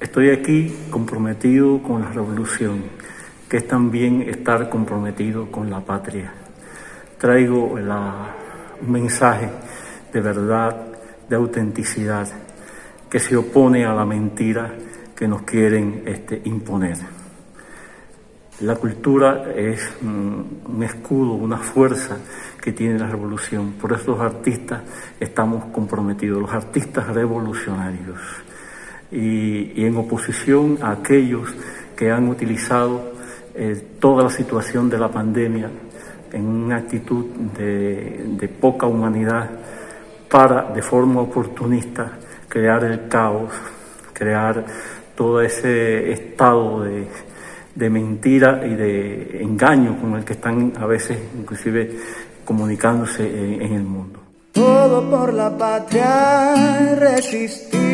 Estoy aquí comprometido con la revolución, que es también estar comprometido con la patria. Traigo un mensaje de verdad, de autenticidad, que se opone a la mentira que nos quieren este, imponer. La cultura es un escudo, una fuerza que tiene la revolución. Por eso los artistas estamos comprometidos, los artistas revolucionarios y, en oposición a aquellos que han utilizado eh, toda la situación de la pandemia en una actitud de, poca humanidad para, de forma oportunista, crear el caos, crear todo ese estado de, mentira y de engaño con el que están a veces inclusive comunicándose en, en el mundo. Todo por la patria resistir